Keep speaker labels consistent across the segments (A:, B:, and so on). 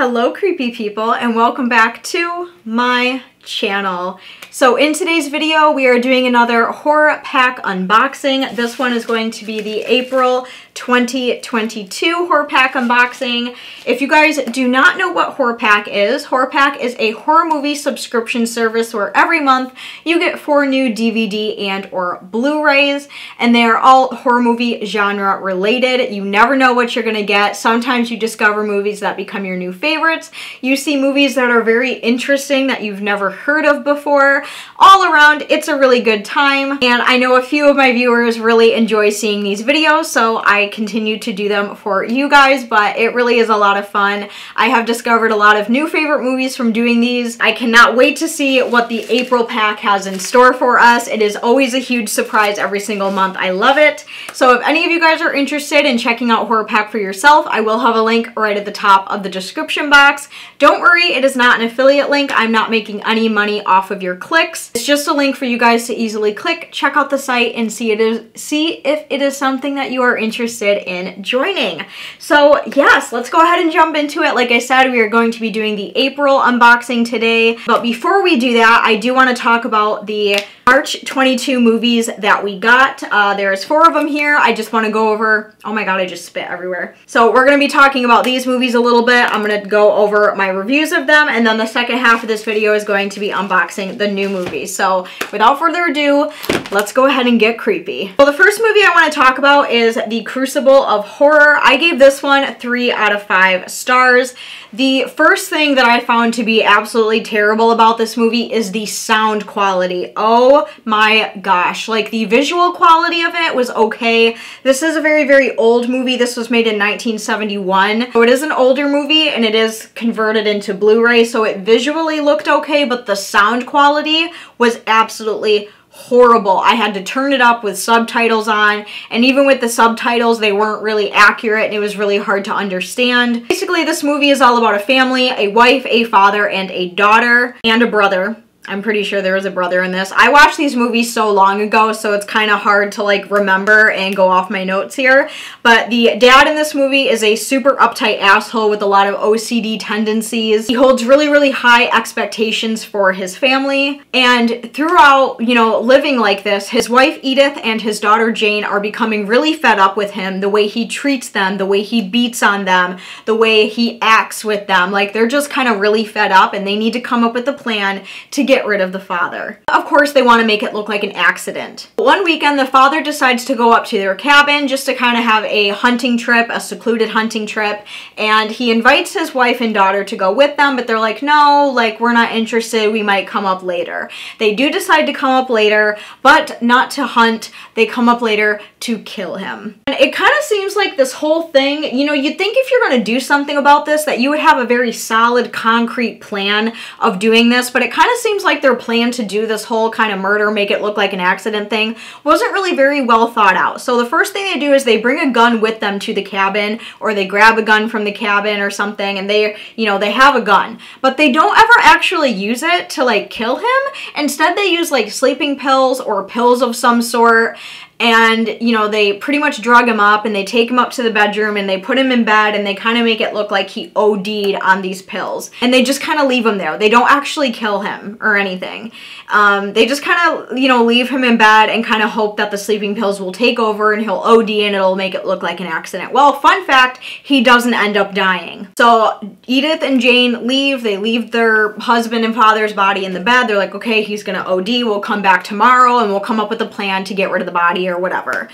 A: Hello creepy people and welcome back to my channel. So in today's video, we are doing another horror pack unboxing. This one is going to be the April 2022 horror pack unboxing. If you guys do not know what horror pack is, horror pack is a horror movie subscription service where every month you get four new DVD and or Blu-rays and they are all horror movie genre related. You never know what you're gonna get. Sometimes you discover movies that become your new favorites. You see movies that are very interesting that you've never heard of before. All around, it's a really good time. And I know a few of my viewers really enjoy seeing these videos, so I continue to do them for you guys, but it really is a lot of fun. I have discovered a lot of new favorite movies from doing these. I cannot wait to see what the April pack has in store for us. It is always a huge surprise every single month. I love it. So if any of you guys are interested in checking out Horror Pack for yourself, I will have a link right at the top of the description box. Don't worry, it is not an affiliate link. I'm not making any money off of your clicks. It's just a link for you guys to easily click, check out the site, and see it is see if it is something that you are interested in joining. So yes, let's go ahead and jump into it. Like I said, we are going to be doing the April unboxing today. But before we do that, I do want to talk about the March 22 movies that we got. Uh, there's four of them here. I just want to go over, oh my god, I just spit everywhere. So we're going to be talking about these movies a little bit. I'm going to go over my reviews of them, and then the second half of this video is going to be unboxing the new movies. So without further ado, let's go ahead and get creepy. Well, the first movie I want to talk about is The Crucible of Horror. I gave this one three out of five stars. The first thing that I found to be absolutely terrible about this movie is the sound quality. Oh my gosh. Like the visual quality of it was okay. This is a very, very old movie. This was made in 1971. So it is an older movie and it is converted into Blu-ray. So it visually looked okay, but the sound quality was absolutely horrible. I had to turn it up with subtitles on, and even with the subtitles, they weren't really accurate, and it was really hard to understand. Basically, this movie is all about a family, a wife, a father, and a daughter, and a brother. I'm pretty sure there was a brother in this. I watched these movies so long ago, so it's kind of hard to like remember and go off my notes here. But the dad in this movie is a super uptight asshole with a lot of OCD tendencies. He holds really, really high expectations for his family. And throughout, you know, living like this, his wife Edith and his daughter Jane are becoming really fed up with him, the way he treats them, the way he beats on them, the way he acts with them. Like they're just kind of really fed up and they need to come up with a plan to get get rid of the father. Of course, they want to make it look like an accident. One weekend, the father decides to go up to their cabin just to kind of have a hunting trip, a secluded hunting trip, and he invites his wife and daughter to go with them, but they're like, no, like, we're not interested, we might come up later. They do decide to come up later, but not to hunt, they come up later to kill him. And it kind of seems like this whole thing, you know, you'd think if you're going to do something about this that you would have a very solid, concrete plan of doing this, but it kind of seems like their plan to do this whole kind of murder, make it look like an accident thing, wasn't really very well thought out. So the first thing they do is they bring a gun with them to the cabin, or they grab a gun from the cabin or something, and they, you know, they have a gun. But they don't ever actually use it to like kill him. Instead, they use like sleeping pills or pills of some sort and you know they pretty much drug him up and they take him up to the bedroom and they put him in bed and they kind of make it look like he OD'd on these pills. And they just kind of leave him there. They don't actually kill him or anything. Um, they just kind of you know leave him in bed and kind of hope that the sleeping pills will take over and he'll OD and it'll make it look like an accident. Well fun fact he doesn't end up dying. So Edith and Jane leave. They leave their husband and father's body in the bed. They're like okay he's gonna OD we'll come back tomorrow and we'll come up with a plan to get rid of the body or whatever.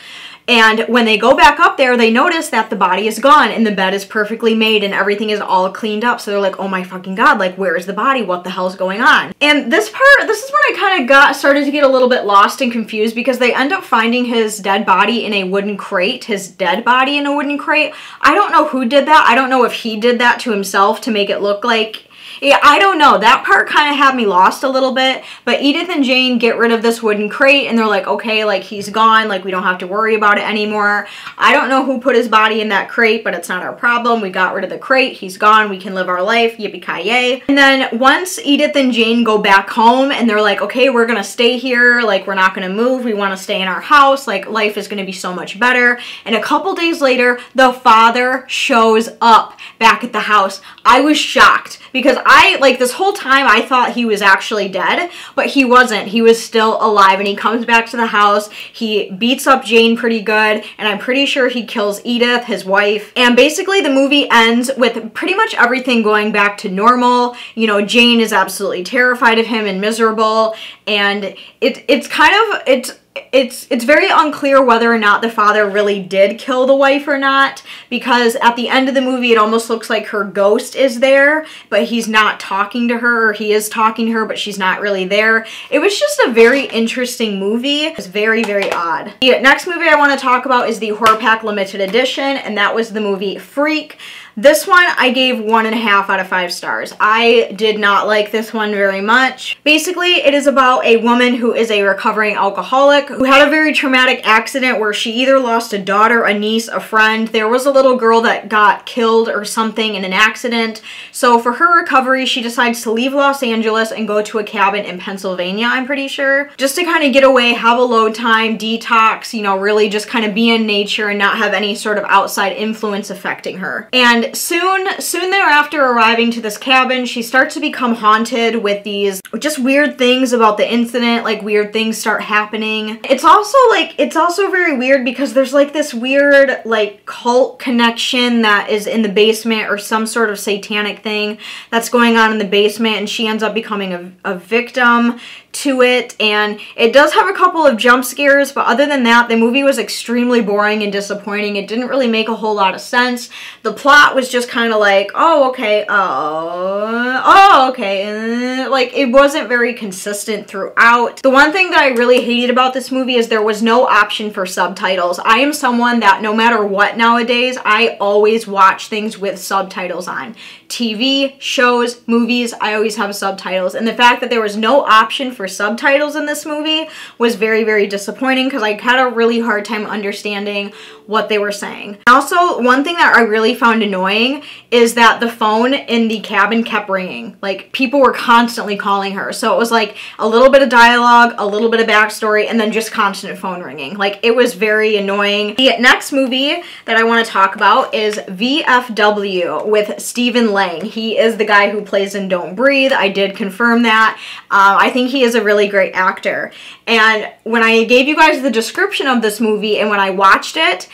A: And when they go back up there, they notice that the body is gone and the bed is perfectly made and everything is all cleaned up. So they're like, oh my fucking god, like where is the body? What the hell's going on? And this part, this is when I kind of got started to get a little bit lost and confused because they end up finding his dead body in a wooden crate, his dead body in a wooden crate. I don't know who did that. I don't know if he did that to himself to make it look like Yeah, I don't know. That part kind of had me lost a little bit. But Edith and Jane get rid of this wooden crate and they're like, okay, like he's gone. Like we don't have to worry about it anymore. I don't know who put his body in that crate, but it's not our problem. We got rid of the crate. He's gone. We can live our life. Yippee-ki-yay. And then once Edith and Jane go back home and they're like, okay, we're going to stay here. Like we're not going to move. We want to stay in our house. Like life is going to be so much better. And a couple days later, the father shows up back at the house. I was shocked because I, like, this whole time I thought he was actually dead, but he wasn't. He was still alive, and he comes back to the house. He beats up Jane pretty good, and I'm pretty sure he kills Edith, his wife. And basically, the movie ends with pretty much everything going back to normal. You know, Jane is absolutely terrified of him and miserable, and it, it's kind of, it's, it's it's very unclear whether or not the father really did kill the wife or not because at the end of the movie it almost looks like her ghost is there but he's not talking to her or he is talking to her but she's not really there. It was just a very interesting movie. It's very very odd. The next movie i want to talk about is the horror pack limited edition and that was the movie freak this one I gave one and a half out of five stars. I did not like this one very much. Basically, it is about a woman who is a recovering alcoholic who had a very traumatic accident where she either lost a daughter, a niece, a friend. There was a little girl that got killed or something in an accident. So for her recovery, she decides to leave Los Angeles and go to a cabin in Pennsylvania, I'm pretty sure. Just to kind of get away, have a low time, detox, you know, really just kind of be in nature and not have any sort of outside influence affecting her. And soon, soon thereafter arriving to this cabin, she starts to become haunted with these just weird things about the incident, like weird things start happening. It's also like, it's also very weird because there's like this weird like cult connection that is in the basement or some sort of satanic thing that's going on in the basement and she ends up becoming a, a victim to it and it does have a couple of jump scares but other than that the movie was extremely boring and disappointing. It didn't really make a whole lot of sense. The plot was just kind of like oh okay oh oh okay like it wasn't very consistent throughout. The one thing that I really hated about this movie is there was no option for subtitles. I am someone that no matter what nowadays I always watch things with subtitles on. TV shows movies I always have subtitles. And the fact that there was no option for for subtitles in this movie was very, very disappointing because I had a really hard time understanding what they were saying. Also, one thing that I really found annoying is that the phone in the cabin kept ringing. Like, people were constantly calling her. So it was like a little bit of dialogue, a little bit of backstory, and then just constant phone ringing. Like, it was very annoying. The next movie that I want to talk about is VFW with Stephen Lang. He is the guy who plays in Don't Breathe. I did confirm that. Uh, I think he is a really great actor. And when I gave you guys the description of this movie and when I watched it,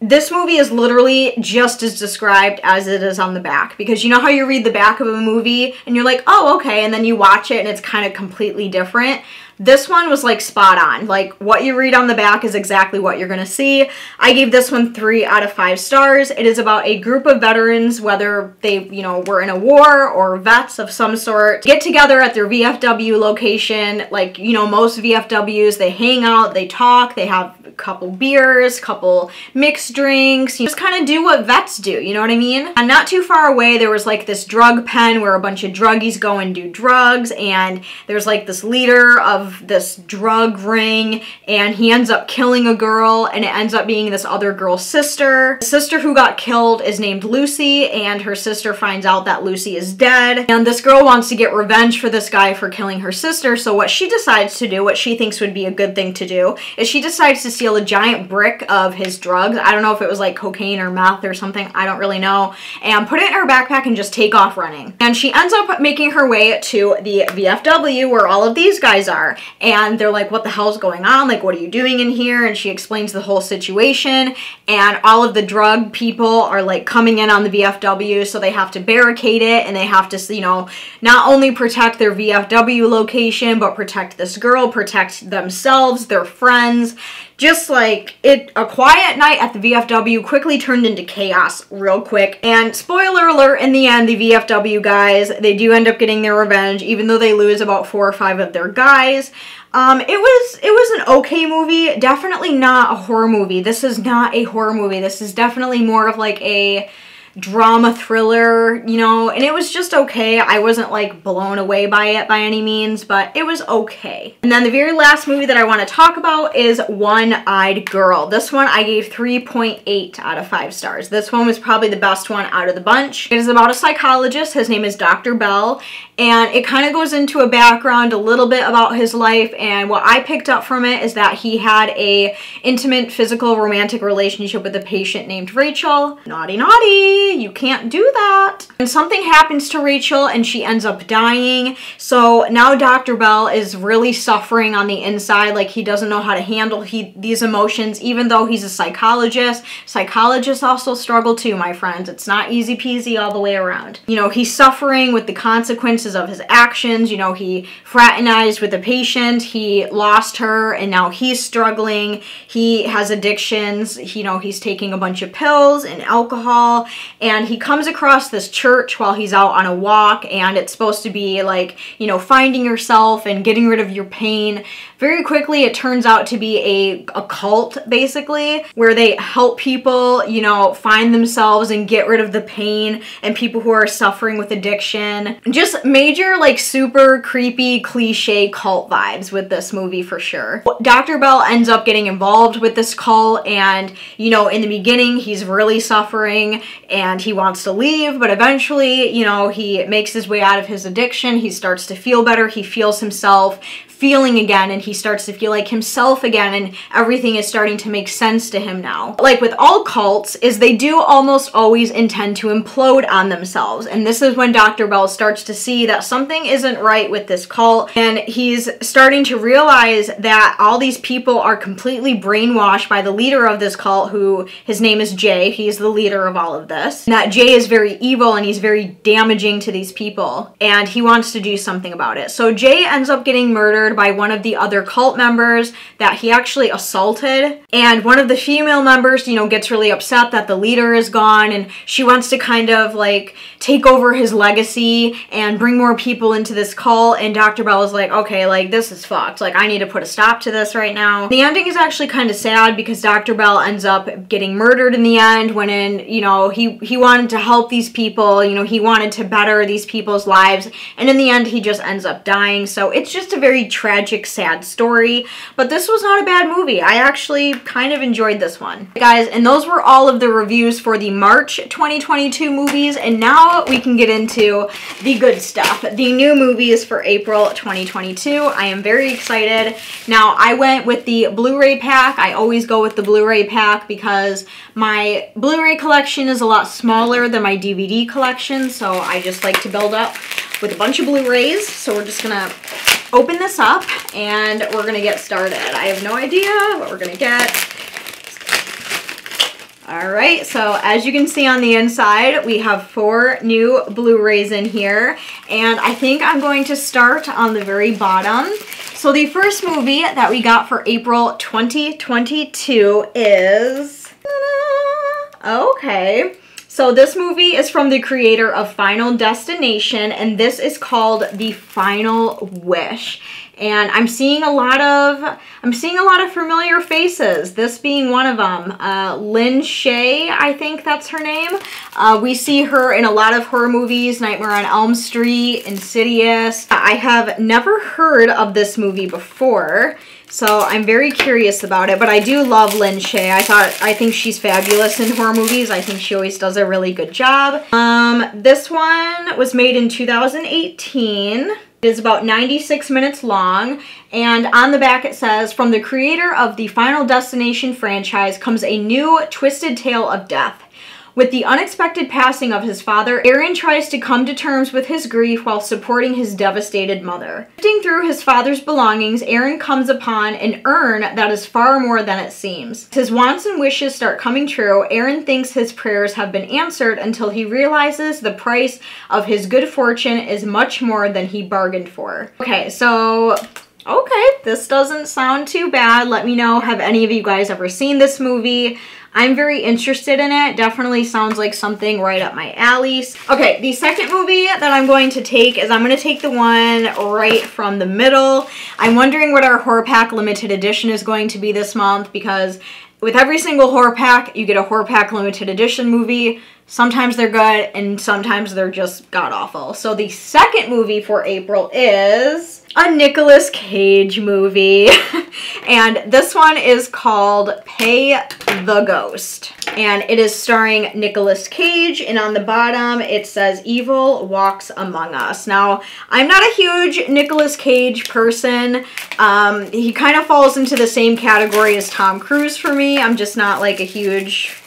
A: this movie is literally just as described as it is on the back because you know how you read the back of a movie and you're like, oh, okay, and then you watch it and it's kind of completely different. This one was like spot on. Like what you read on the back is exactly what you're gonna see. I gave this one three out of five stars. It is about a group of veterans, whether they, you know, were in a war or vets of some sort, get together at their VFW location. Like, you know, most VFWs, they hang out, they talk, they have couple beers, couple mixed drinks, you just kind of do what vets do, you know what I mean? And not too far away, there was like this drug pen where a bunch of druggies go and do drugs, and there's like this leader of this drug ring and he ends up killing a girl and it ends up being this other girl's sister. The sister who got killed is named Lucy and her sister finds out that Lucy is dead and this girl wants to get revenge for this guy for killing her sister so what she decides to do, what she thinks would be a good thing to do, is she decides to steal a giant brick of his drugs. I don't know if it was like cocaine or meth or something, I don't really know, and put it in her backpack and just take off running. And she ends up making her way to the VFW where all of these guys are and they're like, what the hell's going on? Like, what are you doing in here? And she explains the whole situation and all of the drug people are like coming in on the VFW so they have to barricade it and they have to, you know, not only protect their VFW location but protect this girl, protect themselves, their friends just like it a quiet night at the VFW quickly turned into chaos real quick. And spoiler alert in the end the VFW guys they do end up getting their revenge even though they lose about four or five of their guys. Um, it was it was an okay movie definitely not a horror movie. This is not a horror movie. This is definitely more of like a drama thriller, you know, and it was just okay. I wasn't like blown away by it by any means, but it was okay. And then the very last movie that I want to talk about is One-Eyed Girl. This one I gave 3.8 out of 5 stars. This one was probably the best one out of the bunch. It is about a psychologist. His name is Dr. Bell, and it kind of goes into a background a little bit about his life, and what I picked up from it is that he had a intimate physical romantic relationship with a patient named Rachel. Naughty, naughty! you can't do that. And something happens to Rachel and she ends up dying. So now Dr. Bell is really suffering on the inside. Like he doesn't know how to handle he, these emotions, even though he's a psychologist. Psychologists also struggle too, my friends. It's not easy peasy all the way around. You know, he's suffering with the consequences of his actions. You know, he fraternized with a patient. He lost her and now he's struggling. He has addictions. You know, he's taking a bunch of pills and alcohol and he comes across this church while he's out on a walk and it's supposed to be like you know finding yourself and getting rid of your pain very quickly it turns out to be a, a cult basically where they help people you know find themselves and get rid of the pain and people who are suffering with addiction just major like super creepy cliche cult vibes with this movie for sure. Dr bell ends up getting involved with this cult and you know in the beginning he's really suffering and he wants to leave but eventually you know he makes his way out of his addiction. He starts to feel better. He feels himself feeling again and he starts to feel like himself again and everything is starting to make sense to him now. Like with all cults is they do almost always intend to implode on themselves and this is when Dr. Bell starts to see that something isn't right with this cult and he's starting to realize that all these people are completely brainwashed by the leader of this cult who his name is Jay. He's the leader of all of this. And that Jay is very evil and he's very damaging to these people and he wants to do something about it. So Jay ends up getting murdered by one of the other cult members that he actually assaulted. And one of the female members, you know, gets really upset that the leader is gone and she wants to kind of like take over his legacy and bring more people into this cult. And Dr. Bell is like, okay, like this is fucked. Like I need to put a stop to this right now. The ending is actually kind of sad because Dr. Bell ends up getting murdered in the end when in, you know, he, he wanted to help these people, you know, he wanted to better these people's lives. And in the end, he just ends up dying. So it's just a very tragic, sad story. But this was not a bad movie. I actually kind of enjoyed this one. Guys, and those were all of the reviews for the March 2022 movies. And now we can get into the good stuff. The new movies for April 2022. I am very excited. Now, I went with the Blu-ray pack. I always go with the Blu-ray pack because my Blu-ray collection is a lot smaller than my DVD collection. So I just like to build up with a bunch of Blu-rays. So we're just gonna open this up and we're gonna get started. I have no idea what we're gonna get. All right, so as you can see on the inside, we have four new Blu-rays in here, and I think I'm going to start on the very bottom. So the first movie that we got for April 2022 is... Okay. So this movie is from the creator of Final Destination, and this is called The Final Wish. And I'm seeing a lot of, I'm seeing a lot of familiar faces, this being one of them. Uh, Lin Shaye, I think that's her name. Uh, we see her in a lot of horror movies, Nightmare on Elm Street, Insidious. I have never heard of this movie before. So I'm very curious about it, but I do love Lin Shaye. I thought, I think she's fabulous in horror movies. I think she always does a really good job. Um, this one was made in 2018. It is about 96 minutes long, and on the back it says, From the creator of the Final Destination franchise comes a new twisted tale of death. With the unexpected passing of his father, Aaron tries to come to terms with his grief while supporting his devastated mother. Sifting through his father's belongings, Aaron comes upon an urn that is far more than it seems. His wants and wishes start coming true, Aaron thinks his prayers have been answered until he realizes the price of his good fortune is much more than he bargained for. Okay, so okay, this doesn't sound too bad. Let me know, have any of you guys ever seen this movie? I'm very interested in it. Definitely sounds like something right up my alleys. Okay, the second movie that I'm going to take is I'm going to take the one right from the middle. I'm wondering what our Horror Pack limited edition is going to be this month because with every single horror pack, you get a horror pack limited edition movie. Sometimes they're good and sometimes they're just god awful. So the second movie for April is a Nicolas Cage movie. and this one is called Pay the Ghost. And it is starring Nicolas Cage. And on the bottom, it says Evil Walks Among Us. Now, I'm not a huge Nicolas Cage person. Um, he kind of falls into the same category as Tom Cruise for me. I'm just not like a huge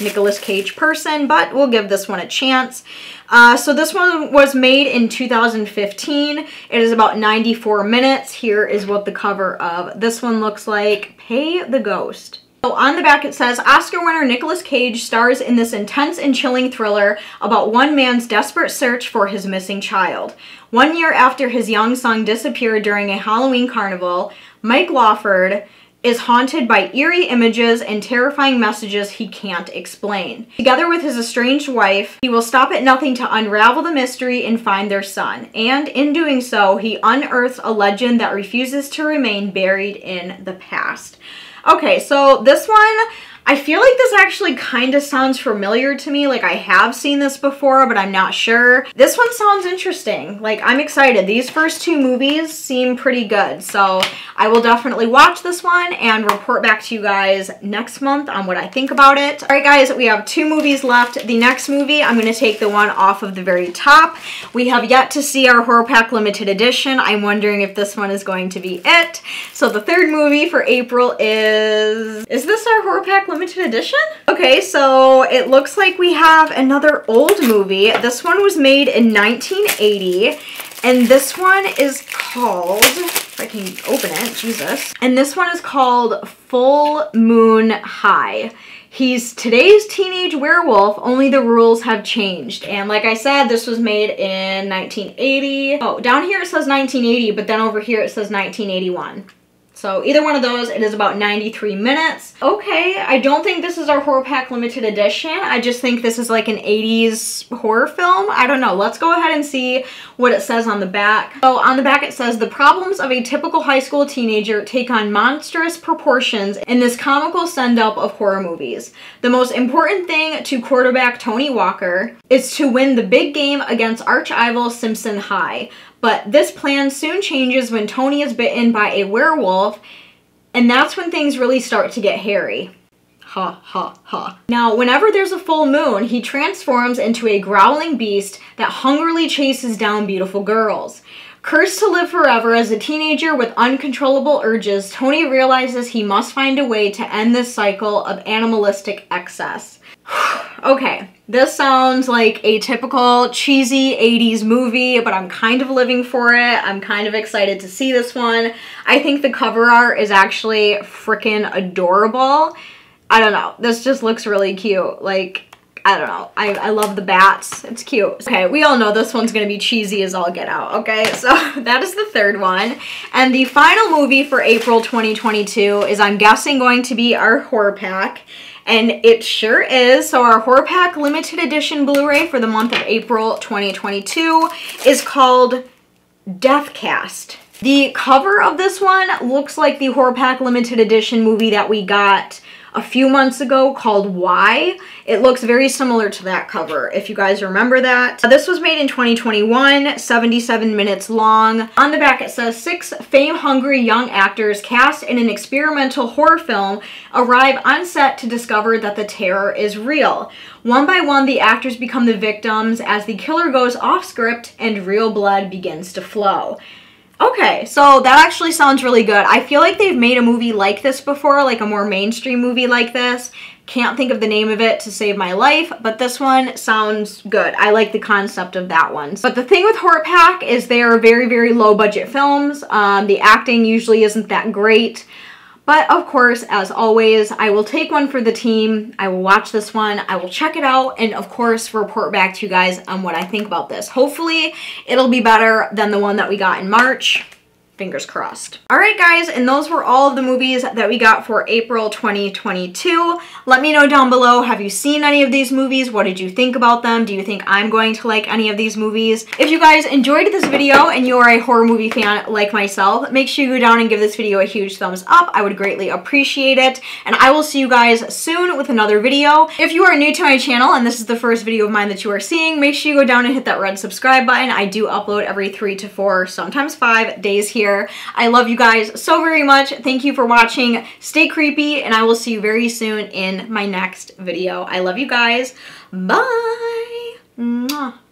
A: Nicolas Cage person, but we'll give this one a chance. Uh, so this one was made in 2015. It is about 94 minutes. Here is what the cover of this one looks like. Pay the Ghost. So on the back it says, Oscar winner Nicolas Cage stars in this intense and chilling thriller about one man's desperate search for his missing child. One year after his young son disappeared during a Halloween carnival, Mike Lawford is haunted by eerie images and terrifying messages he can't explain. Together with his estranged wife, he will stop at nothing to unravel the mystery and find their son. And in doing so, he unearths a legend that refuses to remain buried in the past. Okay, so this one I feel like this actually kind of sounds familiar to me. Like I have seen this before, but I'm not sure. This one sounds interesting. Like I'm excited. These first two movies seem pretty good. So I will definitely watch this one and report back to you guys next month on what I think about it. All right, guys, we have two movies left. The next movie, I'm going to take the one off of the very top. We have yet to see our Horror Pack Limited Edition. I'm wondering if this one is going to be it. So the third movie for April is... Is this our Horror Pack Limited limited edition? Okay, so it looks like we have another old movie. This one was made in 1980, and this one is called, if I can open it, Jesus. And this one is called Full Moon High. He's today's teenage werewolf, only the rules have changed. And like I said, this was made in 1980. Oh, down here it says 1980, but then over here it says 1981. So either one of those, it is about 93 minutes. Okay, I don't think this is our Horror Pack Limited Edition. I just think this is like an 80s horror film. I don't know. Let's go ahead and see what it says on the back. So on the back it says, the problems of a typical high school teenager take on monstrous proportions in this comical send-up of horror movies. The most important thing to quarterback Tony Walker is to win the big game against arch-rival Simpson High. But this plan soon changes when Tony is bitten by a werewolf, and that's when things really start to get hairy. Ha ha ha. Now, whenever there's a full moon, he transforms into a growling beast that hungrily chases down beautiful girls. Cursed to live forever as a teenager with uncontrollable urges, Tony realizes he must find a way to end this cycle of animalistic excess. okay, this sounds like a typical cheesy 80s movie, but I'm kind of living for it. I'm kind of excited to see this one. I think the cover art is actually freaking adorable. I don't know. This just looks really cute. Like, I don't know. I, I love the bats. It's cute. Okay, we all know this one's to be cheesy as all get out, okay? So that is the third one. And the final movie for April 2022 is, I'm guessing, going to be our horror pack. And it sure is. So our Horror Pack limited edition Blu-ray for the month of April 2022 is called Deathcast. The cover of this one looks like the Horror Pack limited edition movie that we got a few months ago called Why. It looks very similar to that cover, if you guys remember that. This was made in 2021, 77 minutes long. On the back it says, six fame-hungry young actors cast in an experimental horror film arrive on set to discover that the terror is real. One by one, the actors become the victims as the killer goes off script and real blood begins to flow. Okay, so that actually sounds really good. I feel like they've made a movie like this before, like a more mainstream movie like this. Can't think of the name of it to save my life, but this one sounds good. I like the concept of that one. But the thing with Horror Pack is they are very, very low budget films. Um, the acting usually isn't that great. But of course, as always, I will take one for the team. I will watch this one. I will check it out and of course report back to you guys on what I think about this. Hopefully it'll be better than the one that we got in March. Fingers crossed. All right, guys, and those were all of the movies that we got for April 2022. Let me know down below, have you seen any of these movies? What did you think about them? Do you think I'm going to like any of these movies? If you guys enjoyed this video and you're a horror movie fan like myself, make sure you go down and give this video a huge thumbs up. I would greatly appreciate it. And I will see you guys soon with another video. If you are new to my channel and this is the first video of mine that you are seeing, make sure you go down and hit that red subscribe button. I do upload every three to four, sometimes five days here here. I love you guys so very much. Thank you for watching. Stay creepy, and I will see you very soon in my next video. I love you guys. Bye. Mwah.